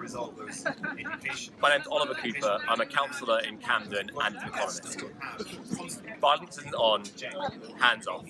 result was education. My name's Oliver Cooper. I'm a councillor in Camden and an economist. Violence isn't on, hands off.